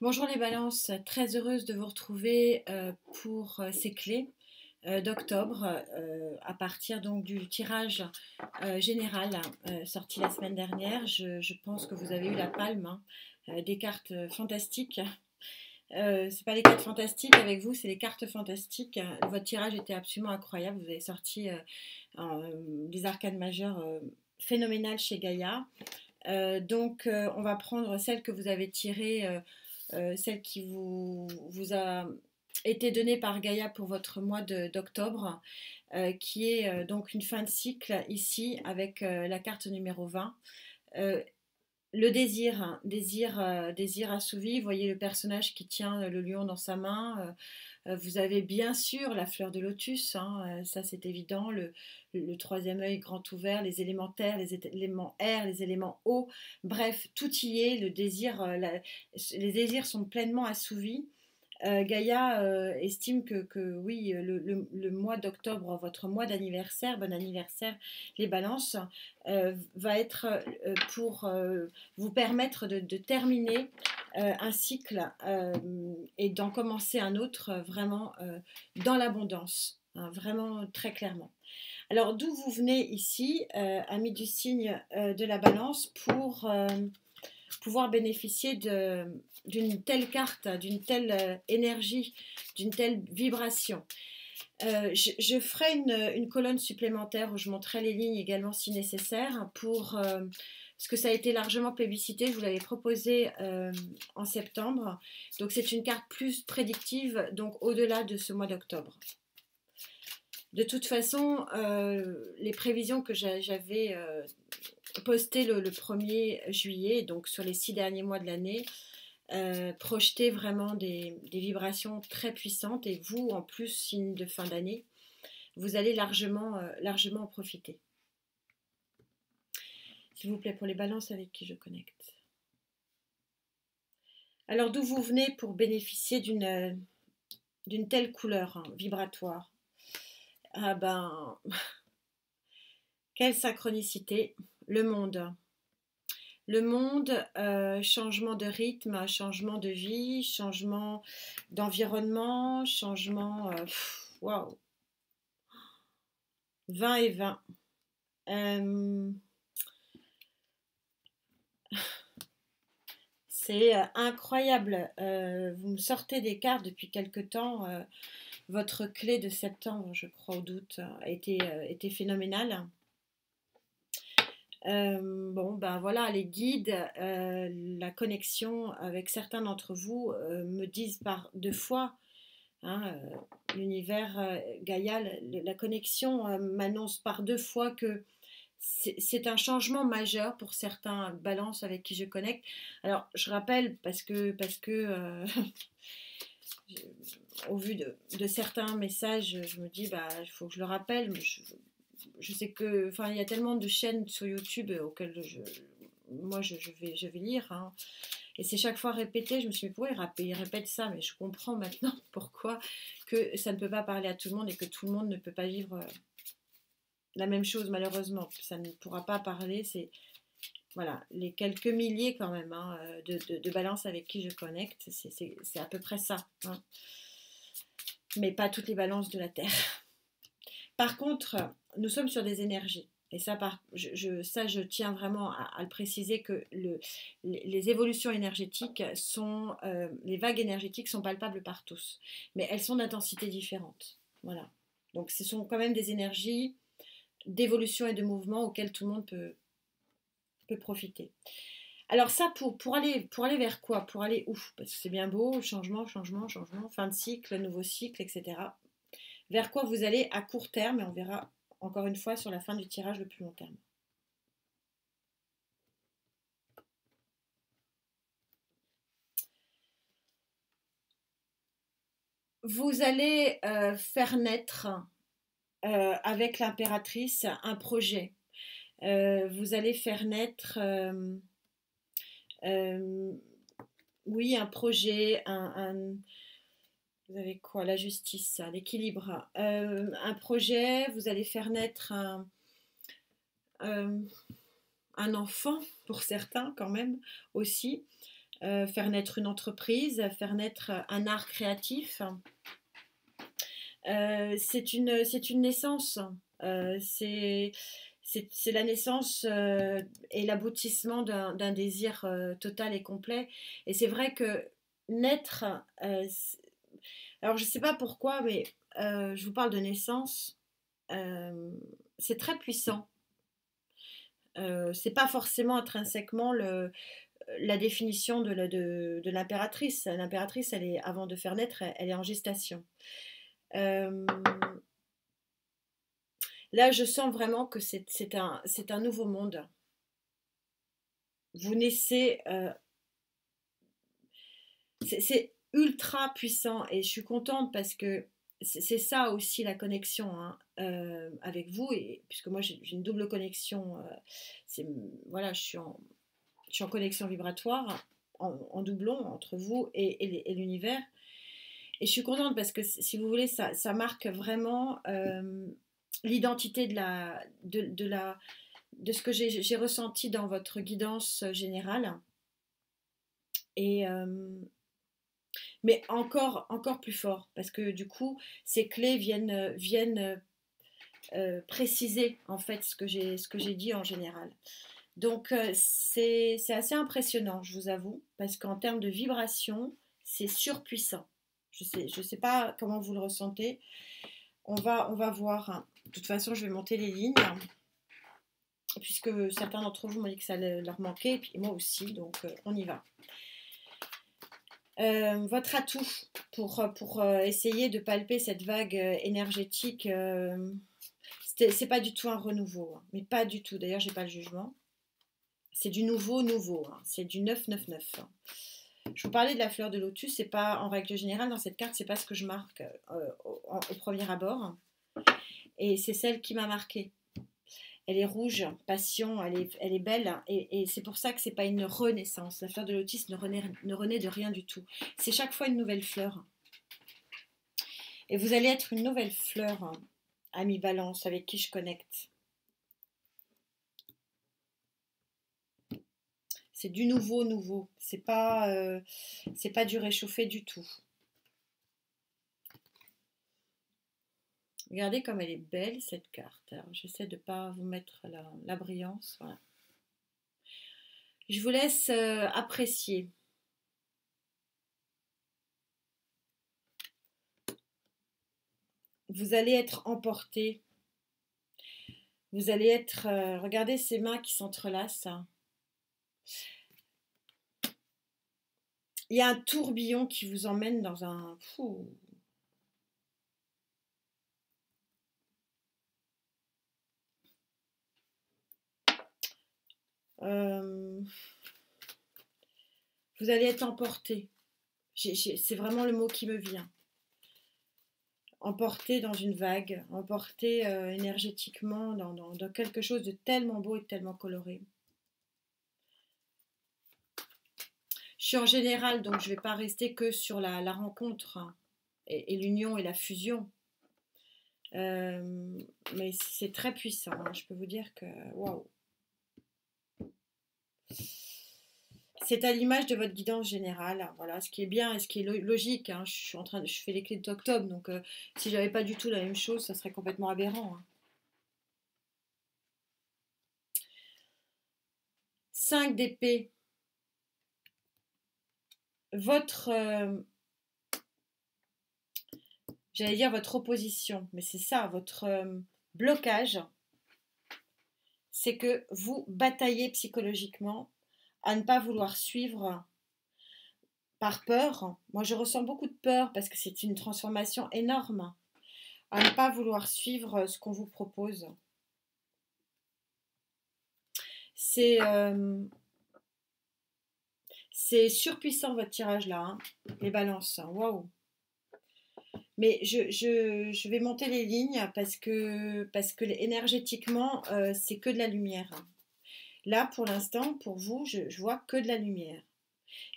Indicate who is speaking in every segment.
Speaker 1: Bonjour les balances, très heureuse de vous retrouver euh, pour euh, ces clés euh, d'octobre à partir donc du tirage général sorti la semaine dernière. Je, pense que vous avez eu la palme hein, des cartes fantastiques. c'est pas les cartes fantastiques avec vous, c'est les cartes fantastiques. Votre tirage était absolument incroyable. Vous avez sorti des arcades majeures phénoménales chez Gaïa. donc, on va prendre celle que vous avez tirée euh, celle qui vous, a été donnée par Gaïa pour votre mois d'octobre, euh, qui est euh, donc une fin de cycle ici avec la carte numéro 20 le désir, désir, désir assouvi. Voyez le personnage qui tient le lion dans sa main. Vous avez bien sûr la fleur de lotus, hein, ça c'est évident. Le, troisième œil grand ouvert, les élémentaires, les éléments air, les éléments eau. Bref, tout y est. Désir, les désirs sont pleinement assouvis. Euh, Gaïa euh, estime que, oui, le, mois d'octobre, votre mois d'anniversaire, bon anniversaire, les balances, euh, va être pour vous permettre de, terminer un cycle et d'en commencer un autre vraiment dans l'abondance, hein, vraiment très clairement. Alors d'où vous venez ici, ami du signe de la balance, pour pouvoir bénéficier d'une telle carte, d'une telle euh, énergie, d'une telle vibration. Euh, je, ferai une, colonne supplémentaire où je montrerai les lignes également si nécessaire pour euh, parce que ça a été largement plébiscité. Je vous l'avais proposé en septembre. Donc c'est une carte plus prédictive, donc au-delà de ce mois d'octobre. De toute façon, les prévisions que j'avais posté le, 1er juillet, donc sur les six derniers mois de l'année, euh, vraiment des, vibrations très puissantes et vous, en plus, signe de fin d'année, vous allez largement, euh, largement en profiter. S'il vous plaît, pour les balances avec qui je connecte. Alors, d'où vous venez pour bénéficier d'une d'une telle couleur hein, vibratoire? Ah ben, quelle synchronicité le monde. Le monde, euh, changement de rythme, changement de vie, changement d'environnement, changement. Euh, waouh! 20 et 20. Euh, c'est incroyable. vous me sortez des cartes depuis quelque temps. votre clé de septembre, je crois, au doute, a été, été phénoménale. Euh, bon, ben voilà, les guides, euh, la connexion avec certains d'entre vous euh, me disent par deux fois, hein, l'univers Gaïa, la connexion m'annonce par deux fois que c'est un changement majeur pour certains balances avec qui je connecte. Alors, je rappelle parce que, parce que au vu de, certains messages, je me dis, bah, il faut que je le rappelle. Je sais que, enfin, il y a tellement de chaînes sur YouTube auxquelles je, moi, je, vais, je vais lire. Hein. Et c'est chaque fois répété. Je me suis dit, pourquoi il répète ça Mais je comprends maintenant pourquoi que ça ne peut pas parler à tout le monde et que tout le monde ne peut pas vivre euh, la même chose, malheureusement. Ça ne pourra pas parler. C'est voilà, les quelques milliers quand même hein, de, de, balances avec qui je connecte. C'est à peu près ça. Hein. Mais pas toutes les balances de la Terre. Par contre, nous sommes sur des énergies. Et ça, je, tiens vraiment à, le préciser que les, évolutions énergétiques sont, euh, les vagues énergétiques sont palpables par tous, mais elles sont d'intensité différente. Voilà. Donc, ce sont quand même des énergies d'évolution et de mouvement auxquelles tout le monde peut, profiter. Alors ça, pour, pour, aller, pour aller vers quoi? Pour aller où? Parce que c'est bien beau, changement, changement, changement, fin de cycle, nouveau cycle, etc. Vers quoi vous allez à court terme, et on verra encore une fois sur la fin du tirage le plus long terme. Vous allez euh, faire naître euh, avec l'impératrice un projet. Euh, vous allez faire naître, oui, un projet, un vous avez quoi? La justice, l'équilibre. Euh, un projet, vous allez faire naître un, euh, enfant, pour certains quand même aussi. euh, faire naître une entreprise, faire naître un art créatif. C'est une, une naissance. C'est c'est la naissance et l'aboutissement d'un désir total et complet. Et c'est vrai que naître, alors je ne sais pas pourquoi, mais je vous parle de naissance, c'est très puissant. c'est pas forcément intrinsèquement le, la définition de, l'impératrice. L'impératrice, elle est, avant de faire naître, elle, est en gestation. Euh, là, je sens vraiment que c'est un, un, nouveau monde. Vous naissez. Euh, c'est ultra puissant et je suis contente parce que c'est ça aussi la connexion hein, euh, avec vous et puisque moi j'ai une double connexion c'est voilà je suis en, je suis en connexion vibratoire, en, doublon entre vous et, l'univers. Et je suis contente parce que, si vous voulez, ça, marque vraiment euh, l'identité de, la, de, la, de ce que j'ai ressenti dans votre guidance générale. Et, euh, mais encore, encore plus fort, parce que du coup, ces clés viennent, viennent euh, préciser en fait ce que j'ai dit en général. Donc euh, c'est assez impressionnant, je vous avoue, parce qu'en termes de vibration, c'est surpuissant. Je sais, je sais pas comment vous le ressentez. On va, on va voir. De toute façon, je vais monter les lignes, puisque certains d'entre vous m'ont dit que ça leur manquait, et puis moi aussi, donc euh, on y va. Euh, votre atout pour, pour essayer de palper cette vague énergétique, c'est pas du tout un renouveau, hein, mais pas du tout. D'ailleurs, j'ai pas le jugement. C'est du nouveau, nouveau. Hein. C'est du 999. Je vous parlais de la fleur de lotus. C'est pas, en règle générale, dans cette carte, c'est pas ce que je marque euh, au, premier abord. Et c'est celle qui m'a marqué. Elle est rouge, passion, elle est, elle est belle. Et, c'est pour ça que c'est pas une renaissance. La fleur de lotus ne renaît, ne renaît de rien du tout. C'est chaque fois une nouvelle fleur. Et vous allez être une nouvelle fleur, ami Balance, avec qui je connecte. C'est du nouveau, nouveau. C'est pas, euh, c'est pas du réchauffé du tout. Regardez comme elle est belle cette carte. J'essaie de ne pas vous mettre la, brillance. Je vous laisse euh, apprécier. Vous allez être emporté. Vous allez être... Euh, regardez ces mains qui s'entrelacent. Il y a un tourbillon qui vous emmène dans un... Euh, vous allez être emporté. C'est vraiment le mot qui me vient. Emporté dans une vague, emporté euh, énergétiquement dans, quelque chose de tellement beau et tellement coloré. Je suis en général, donc je ne vais pas rester que sur la, rencontre hein, et, l'union et la fusion. Euh, mais c'est très puissant. Hein. Je peux vous dire que waouh. C'est à l'image de votre guidance générale. Voilà, ce qui est bien et ce qui est logique. Hein. Je suis en train de, je fais les clés d'octobre, donc euh, si j'avais pas du tout la même chose, ça serait complètement aberrant. 5 d'épée votre, euh, j'allais dire votre opposition, mais c'est ça, votre euh, blocage, c'est que vous bataillez psychologiquement à ne pas vouloir suivre par peur. Moi, je ressens beaucoup de peur parce que c'est une transformation énorme à ne pas vouloir suivre ce qu'on vous propose. C'est euh, surpuissant votre tirage là, hein, les balances. Waouh! Mais je, vais monter les lignes parce que, parce que énergétiquement, euh, c'est que de la lumière. Là, pour l'instant, pour vous, je, vois que de la lumière.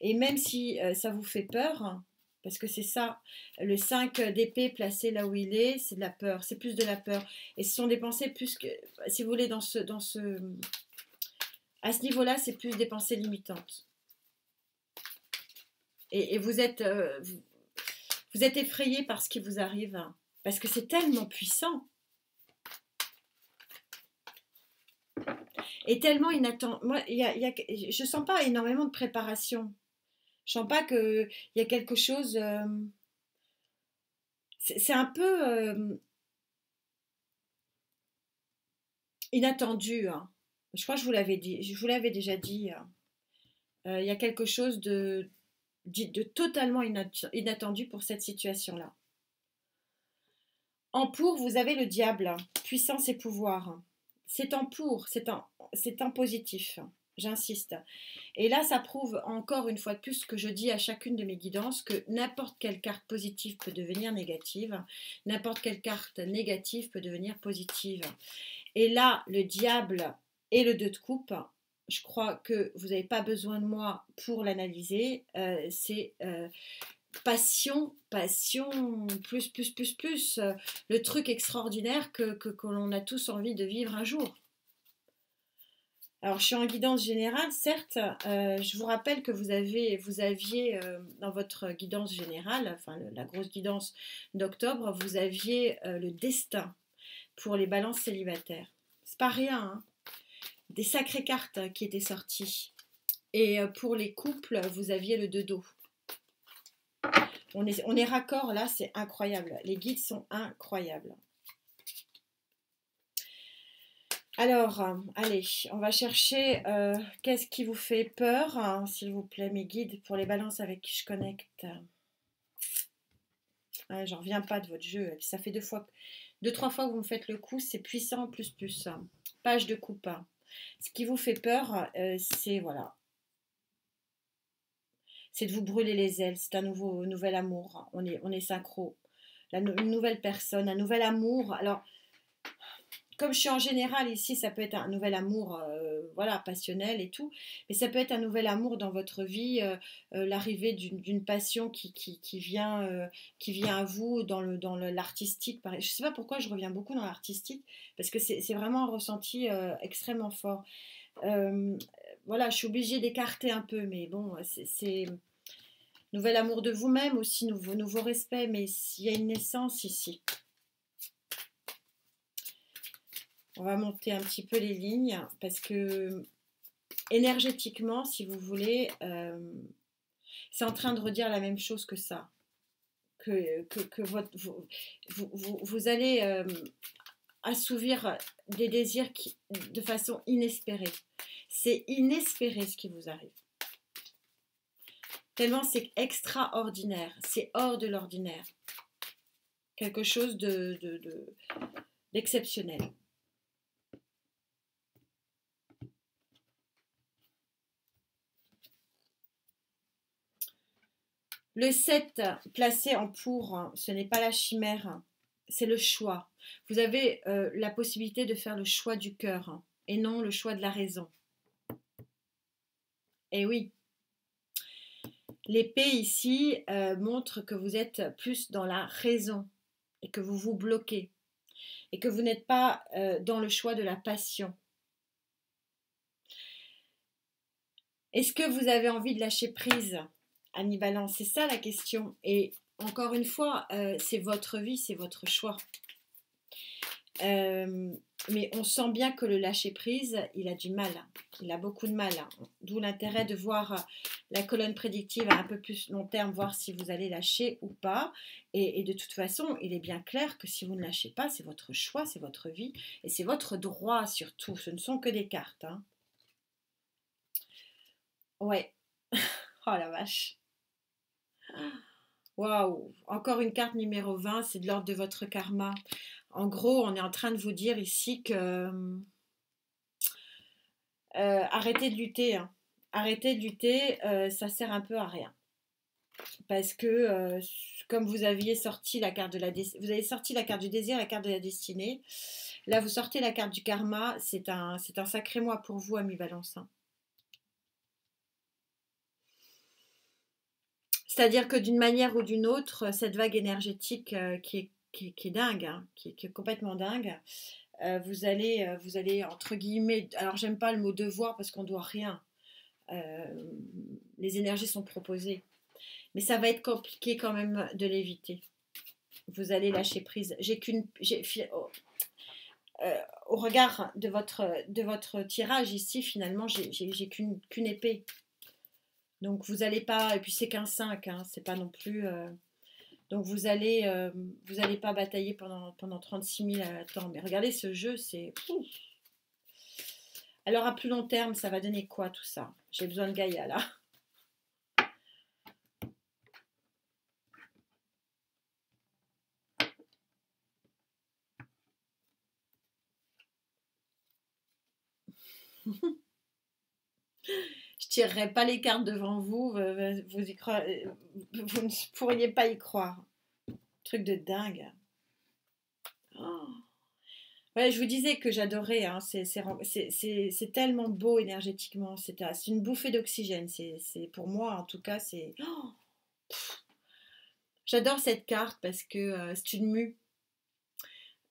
Speaker 1: Et même si euh, ça vous fait peur, parce que c'est ça, le 5 d'épée placé là où il est, c'est de la peur, c'est plus de la peur. Et ce sont des pensées plus que, si vous voulez, dans ce, à ce niveau-là, c'est plus des pensées limitantes. Et, vous, êtes, euh, vous, êtes effrayé par ce qui vous arrive, parce que c'est tellement puissant. Et tellement inattendu. Moi, y je ne sens pas énormément de préparation. Je sens pas qu'il y a quelque chose. Euh, c'est un peu euh, inattendu. Hein. Je crois que je vous l'avais dit. Je vous l'avais déjà dit. Hein. Euh, il y a quelque chose de, de totalement inattendu pour cette situation-là. En pour, vous avez le diable, puissance et pouvoir. C'est en pour, c'est en, en positif j'insiste. Et là, ça prouve encore une fois de plus ce que je dis à chacune de mes guidances, que n'importe quelle carte positive peut devenir négative, n'importe quelle carte négative peut devenir positive. Et là, le diable et le 2 de coupe, je crois que vous n'avez pas besoin de moi pour l'analyser. Euh, c'est euh, passion, passion, plus, plus, plus, plus, euh, le truc extraordinaire que, que, l'on a tous envie de vivre un jour. Alors, je suis en guidance générale, certes. Euh, je vous rappelle que vous, aviez euh, dans votre guidance générale, enfin la grosse guidance d'octobre, vous aviez le destin pour les balances célibataires. C'est pas rien, hein. des sacrées cartes qui étaient sorties. Et pour les couples, vous aviez le deux dos. On est, raccord là, c'est incroyable. Les guides sont incroyables. Alors, allez, on va chercher euh, qu'est-ce qui vous fait peur, hein, s'il vous plaît, mes guides, pour les balances avec qui je connecte? Je J'en reviens pas de votre jeu. Ça fait deux fois, deux, trois fois que vous me faites le coup, c'est puissant plus plus. Page de coupe. Ce qui vous fait peur, euh, c'est voilà. C'est de vous brûler les ailes. C'est un nouveau, nouvel amour. On est, on est synchro. une nouvelle personne, un nouvel amour. Alors, comme je suis en général ici, ça peut être un nouvel amour, euh, voilà, passionnel et tout, mais ça peut être un nouvel amour dans votre vie, euh, euh, l'arrivée d'une passion qui, qui, vient, qui vient à vous dans le dans l'artistique. Je ne sais pas pourquoi je reviens beaucoup dans l'artistique, parce que c'est vraiment un ressenti extrêmement fort. voilà, je suis obligée d'écarter un peu, mais bon, c'est nouvel amour de vous-même aussi, nouveau, respect, mais il y a une naissance ici. On va monter un petit peu les lignes parce que énergétiquement, si vous voulez, euh, c'est en train de redire la même chose que ça. Que, que, votre, vous, vous, allez euh, assouvir des désirs de façon inespérée. C'est inespéré ce qui vous arrive. Tellement c'est extraordinaire, c'est hors de l'ordinaire. Quelque chose d'exceptionnel. De, Le 7 placé en pour, ce n'est pas la chimère, c'est le choix. Vous avez euh, la possibilité de faire le choix du cœur et non le choix de la raison. Et eh oui, l'épée ici euh, montre que vous êtes plus dans la raison et que vous vous bloquez et que vous n'êtes pas euh, dans le choix de la passion. Est-ce que vous avez envie de lâcher prise Annie Balance C'est ça la question. Et encore une fois, euh, c'est votre vie, c'est votre choix. Mais on sent bien que le lâcher prise, il a du mal. Il a beaucoup de mal. D'où l'intérêt de voir la colonne prédictive à un peu plus long terme, voir si vous allez lâcher ou pas. Et, de toute façon, il est bien clair que si vous ne lâchez pas, c'est votre choix, c'est votre vie et c'est votre droit surtout. Ce ne sont que des cartes. Hein. Ouais. oh la vache. Waouh, encore une carte numéro 20, c'est de l'ordre de votre karma. En gros, on est en train de vous dire ici que euh, arrêtez de lutter. Hein. Arrêtez de lutter, euh, ça sert un peu à rien. Parce que euh, comme vous aviez sorti la carte de la vous avez sorti la carte du désir, la carte de la destinée. Là, vous sortez la carte du karma. C'est un, un sacré mois pour vous, ami Valence. Hein. C'est-à-dire que d'une manière ou d'une autre, cette vague énergétique euh, qui, est, dingue, hein, qui, est complètement dingue, vous, allez, vous allez, entre guillemets, alors j'aime pas le mot devoir parce qu'on doit rien. Les énergies sont proposées. Mais ça va être compliqué quand même de l'éviter. Vous allez lâcher prise. J'ai qu'une. Oh, euh, au regard de votre, de votre tirage ici, finalement, j'ai qu'une épée. Donc vous n'allez pas, et puis c'est qu'un 5, hein, c'est pas non plus. Euh, donc vous allez, euh, vous allez pas batailler pendant, pendant 36 000 temps. Mais regardez ce jeu, c'est. Alors à plus long terme, ça va donner quoi tout ça? J'ai besoin de Gaïa là. je tirerai pas les cartes devant vous, vous, vous ne pourriez pas y croire. Truc de dingue. Oh. Je vous disais que j'adorais, hein, c'est tellement beau énergétiquement, c'est une bouffée d'oxygène, c'est pour moi en tout cas, c'est... Oh. J'adore cette carte parce que euh, c'est une mue.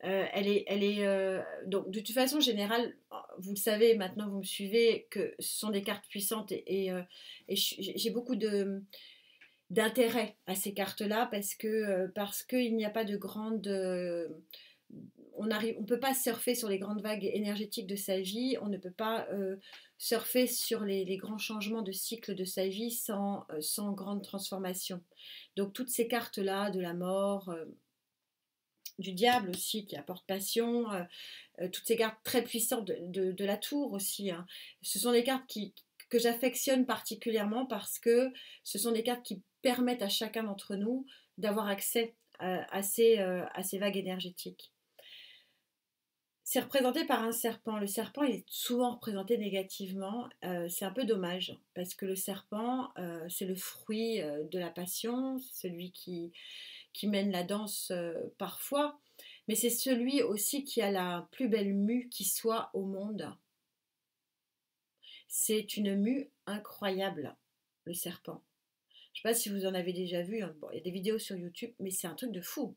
Speaker 1: Euh, elle est, elle est euh, donc de toute façon générale, vous le savez maintenant, vous me suivez que ce sont des cartes puissantes et, euh, j'ai beaucoup de d'intérêt à ces cartes-là parce que parce qu'il n'y a pas de grande on arrive, on peut pas surfer sur les grandes vagues énergétiques de sa vie, on ne peut pas surfer sur les, grands changements de cycle de sa vie sans, sans grande transformation. Donc toutes ces cartes-là, de la mort, du diable aussi qui apporte passion, euh, euh, toutes ces cartes très puissantes de, la tour aussi. Hein. Ce sont des cartes que j'affectionne particulièrement parce que ce sont des cartes qui permettent à chacun d'entre nous d'avoir accès euh, à, ces, vagues énergétiques. C'est représenté par un serpent. Le serpent est souvent représenté négativement. c'est un peu dommage parce que le serpent, c'est le fruit de la passion, celui qui, mène la danse euh, parfois, mais c'est celui aussi qui a la plus belle mue qui soit au monde. C'est une mue incroyable, le serpent. Je ne sais pas si vous en avez déjà vu, hein. il y a des vidéos sur YouTube, mais c'est un truc de fou.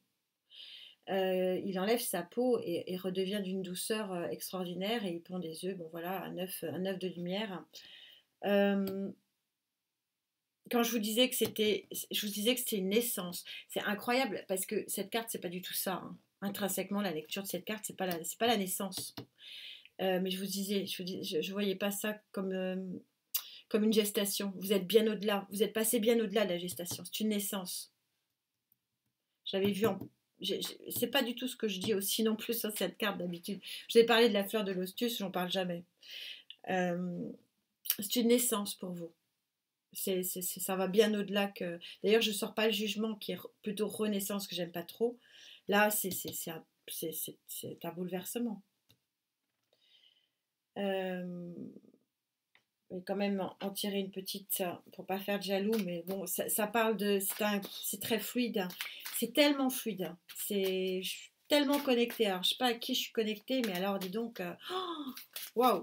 Speaker 1: Euh, il enlève sa peau et, redevient d'une douceur euh, extraordinaire et il pond des œufs, bon voilà, un œuf, de lumière quand je vous disais que c'était, une naissance, c'est incroyable parce que cette carte c'est pas du tout ça. Hein. Intrinsèquement, la lecture de cette carte c'est pas la, pas la naissance. Euh, mais je vous disais, je, vous voyais pas ça comme euh, comme une gestation. Vous êtes bien au-delà, vous êtes passé bien au-delà de la gestation. C'est une naissance. J'avais vu en c'est pas du tout ce que je dis aussi non plus sur cette carte d'habitude. Je vous ai parlé de la fleur de l'ostus, j'en parle jamais. Euh, c'est une naissance pour vous ça va bien au-delà que. D'ailleurs, je ne sors pas le jugement qui est plutôt renaissance que j'aime pas trop. Là, c'est, un, bouleversement. Euh, vais quand même en tirer une petite pour pas faire de jaloux, mais bon, ça, parle de. C'est, très fluide. Hein. C'est tellement fluide. Hein. C'est, tellement connectée. Alors, je sais pas à qui je suis connectée, mais alors, dis donc. Euh, waouh!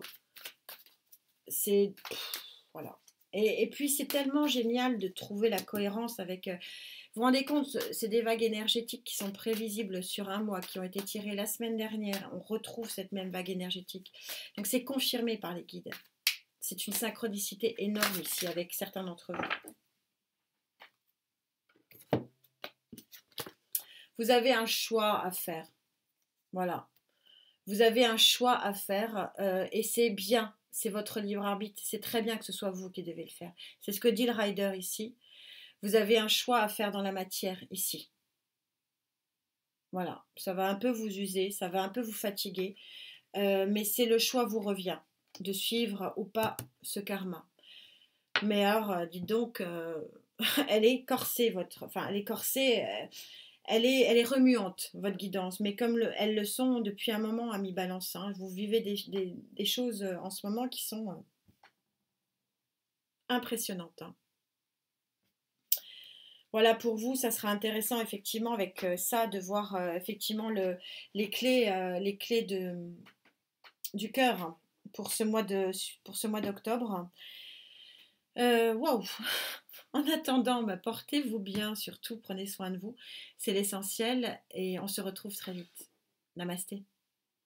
Speaker 1: c'est. Voilà. Et, puis c'est tellement génial de trouver la cohérence avec... Euh, vous vous rendez compte, c'est des vagues énergétiques qui sont prévisibles sur un mois, qui ont été tirées la semaine dernière. On retrouve cette même vague énergétique. Donc c'est confirmé par les guides. C'est une synchronicité énorme ici avec certains d'entre vous. Vous avez un choix à faire. Voilà. Vous avez un choix à faire euh, et c'est bien c'est votre libre arbitre. C'est très bien que ce soit vous qui devez le faire. C'est ce que dit le rider ici. Vous avez un choix à faire dans la matière ici. Voilà, ça va un peu vous user, ça va un peu vous fatiguer, euh, mais c'est le choix vous revient de suivre ou pas ce karma. Mais alors, euh, dites donc, elle est corsée, votre, enfin, elle est corsée elle est, elle est remuante, votre guidance, mais comme elles le sont depuis un moment à mi-balance. Hein. vous vivez des, choses euh, en ce moment qui sont euh, impressionnantes. Hein. Voilà, pour vous, ça sera intéressant effectivement avec euh, ça de voir effectivement le, les clés, les clés de, du cœur pour ce mois d'octobre. Waouh en attendant, bah, portez-vous bien, surtout prenez soin de vous. C'est l'essentiel et on se retrouve très vite. Namasté.